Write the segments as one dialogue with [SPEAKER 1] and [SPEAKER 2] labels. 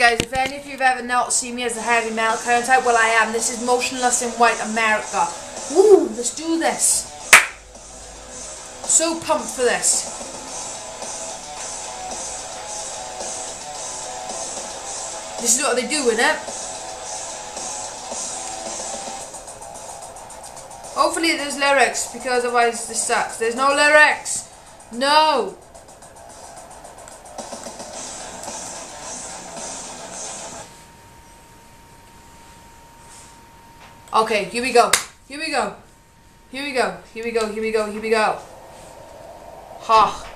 [SPEAKER 1] Guys, if any of you have ever not seen me as a heavy metal type, well I am. This is Motionless in White America. Woo! Let's do this. So pumped for this. This is what they do, innit? Hopefully there's lyrics, because otherwise this sucks. There's no lyrics! No! Okay, here we go. Here we go. Here we go. Here we go. Here we go. Here we go. Ha.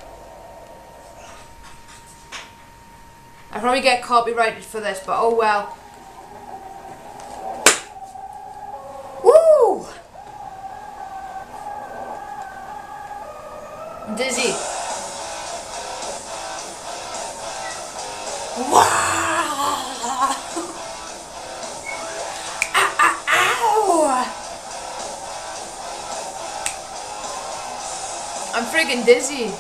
[SPEAKER 1] I probably get copyrighted for this, but oh well. Woo! I'm dizzy. Wow! I'm freaking dizzy.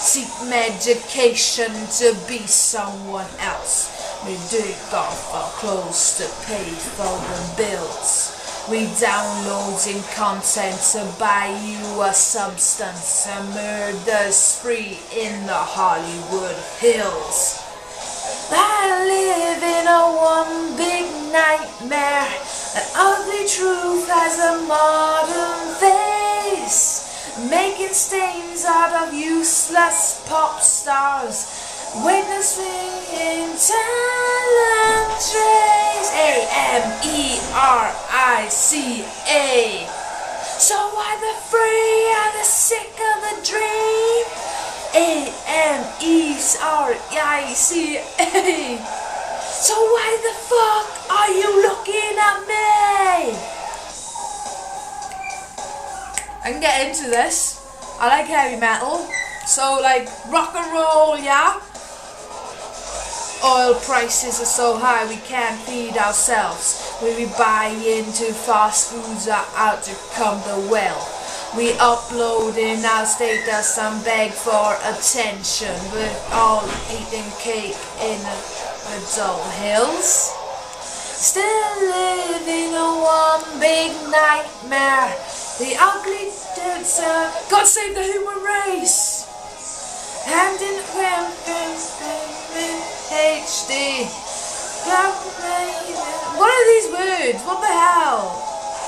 [SPEAKER 1] Seek medication to be someone else. We dig off our clothes to pay for the bills. We downloading content to buy you a substance. A murder spree in the Hollywood Hills. I live in a one big nightmare. An ugly truth has a modern face. Making stains out of useless pop stars. Witnessing in talent trace. A M E R I C A. So why the free are the sick of the dream? A M E R I C A. So why the fuck get into this. I like heavy metal. So like rock and roll, yeah? Oil prices are so high we can't feed ourselves. We be buying into fast foods are out to come the well. We upload in our status and beg for attention. We're all eating cake in the dull hills. Still living a one big nightmare. The ugly dancer. God save the human race. Hand in in HD. What are these words? What the hell?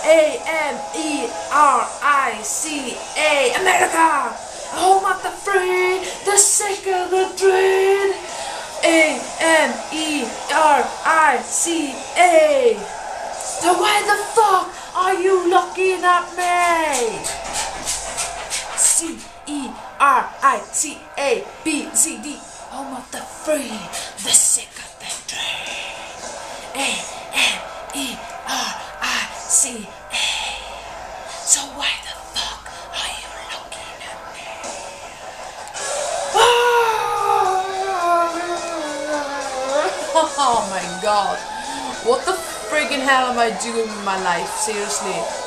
[SPEAKER 1] A M E R I C A America! Home of the free, the sick of the dread. A M E R I C A. So why the fuck are you looking at me? C E R I C A B Z D. Home of the free, the sick of the dread. A M E R I C A. So why the fuck are you looking at me? Oh my god. What the friggin' hell am I doing with my life? Seriously.